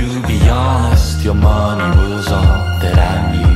To be honest, your money was all that I knew.